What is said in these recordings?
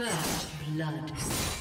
First blood.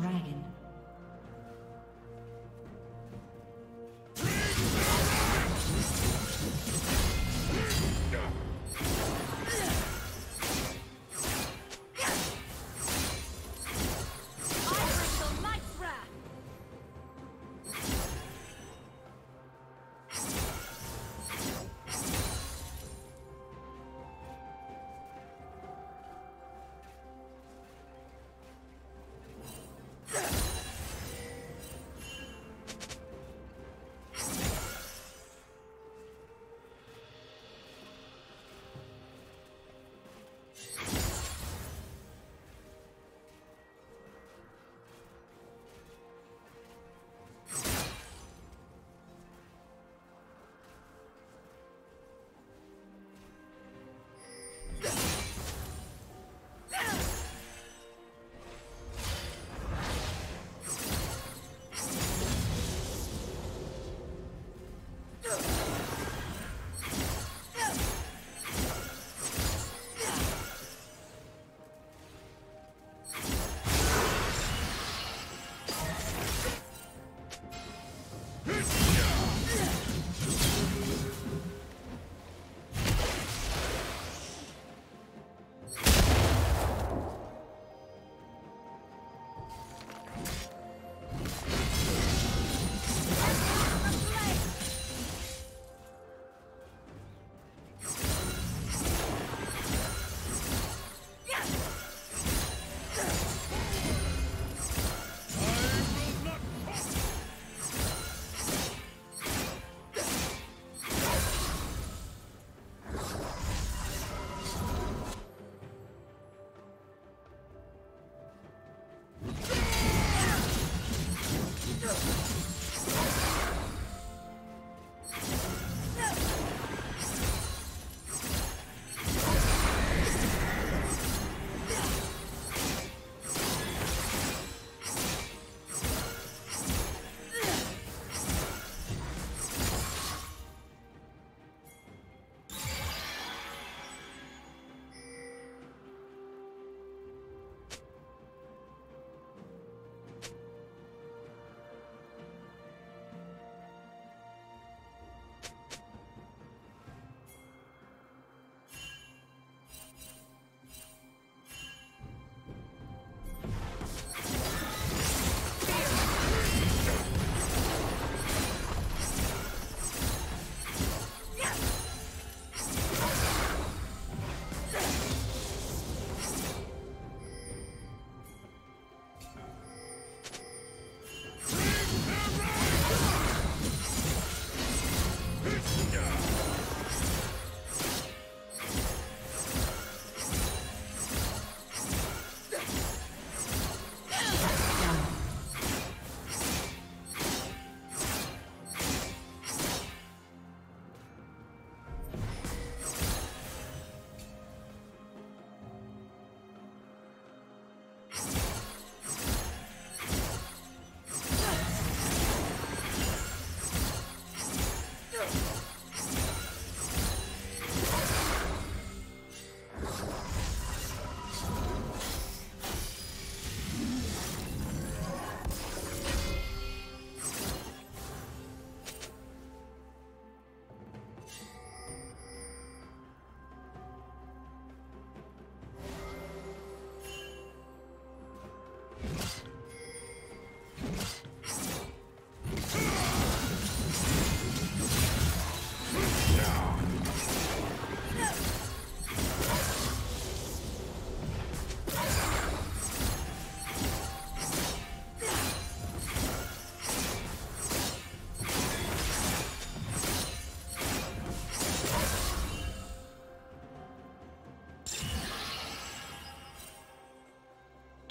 dragon.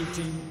Dominating.